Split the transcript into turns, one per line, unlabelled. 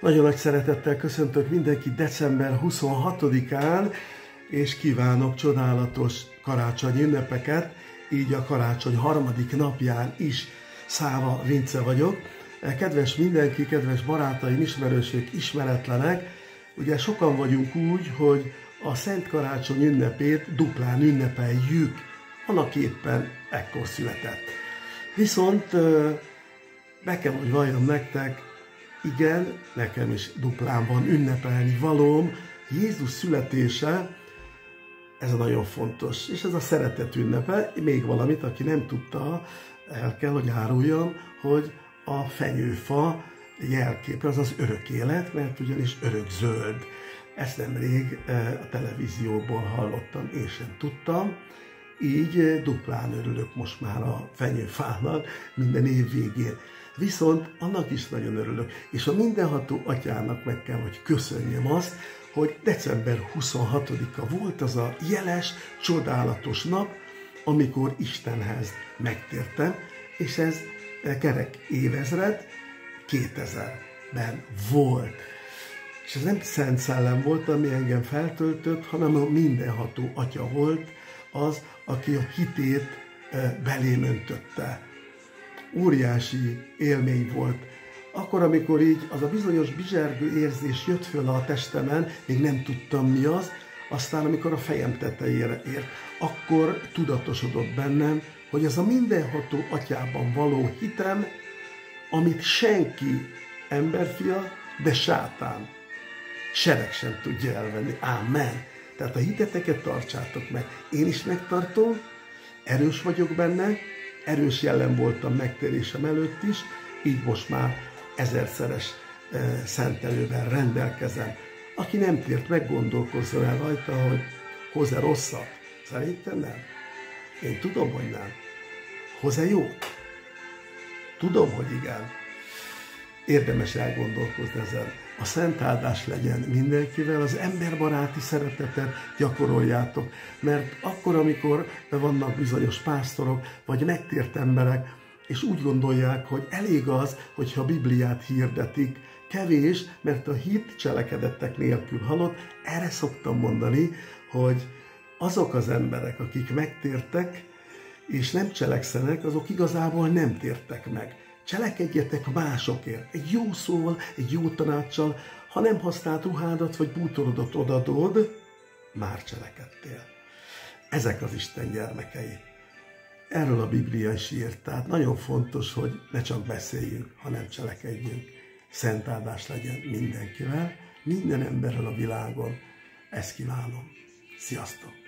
Nagyon nagy szeretettel köszöntök mindenkit december 26-án, és kívánok csodálatos karácsony ünnepeket, így a karácsony harmadik napján is Száva Vince vagyok. Kedves mindenki, kedves barátaim, ismerősök, ismeretlenek, ugye sokan vagyunk úgy, hogy a Szent Karácsony ünnepét duplán ünnepeljük, annak éppen ekkor született. Viszont be kell, hogy valljam nektek, igen, nekem is duplán van ünnepelni valóm, Jézus születése, ez a nagyon fontos, és ez a szeretet ünnepe. Még valamit, aki nem tudta, el kell, hogy áruljam, hogy a fenyőfa jelképe az az örök élet, mert ugyanis örök zöld. Ezt nemrég eh, a televízióból hallottam, én sem tudtam. Így eh, duplán örülök most már a fenyőfának minden év végén. Viszont annak is nagyon örülök, és a mindenható atyának meg kell, hogy köszönjem azt, hogy december 26-a volt az a jeles, csodálatos nap, amikor Istenhez megtértem, és ez kerek évezred 2000-ben volt. És ez nem Szent Szellem volt, ami engem feltöltött, hanem a mindenható atya volt, az, aki a hitét eh, belém öntötte óriási élmény volt. Akkor, amikor így az a bizonyos bizsergő érzés jött föl a testemen, még nem tudtam mi az, aztán amikor a fejem tetejére ért, akkor tudatosodott bennem, hogy ez a mindenható atyában való hitem, amit senki emberfia, de sátán sereg sem tudja elvenni. Ámen. Tehát a hiteteket tartsátok meg. Én is megtartom, erős vagyok benne, erős jellem voltam megtérésem előtt is, így most már ezerszeres e, szentelővel rendelkezem. Aki nem tért, meggondolkozzon el rajta, hogy hoz-e rosszat. Szerintem nem. Én tudom, hogy nem. Hoz-e jó? Tudom, hogy igen. Érdemes elgondolkozni ezen a szent áldás legyen mindenkivel, az emberbaráti szeretetet gyakoroljátok, mert akkor, amikor vannak bizonyos pásztorok, vagy megtért emberek, és úgy gondolják, hogy elég az, hogyha a Bibliát hirdetik, kevés, mert a hit cselekedettek nélkül halott. Erre szoktam mondani, hogy azok az emberek, akik megtértek, és nem cselekszenek, azok igazából nem tértek meg. Cselekedjetek másokért. Egy jó szóval, egy jó tanácssal, ha nem használt ruhádat vagy bútorodat odadod, már cselekedtél. Ezek az Isten gyermekei. Erről a Biblia is írt, tehát nagyon fontos, hogy ne csak beszéljünk, hanem cselekedjünk. Szent áldás legyen mindenkivel, minden emberrel a világon. Ezt kívánom. Sziasztok!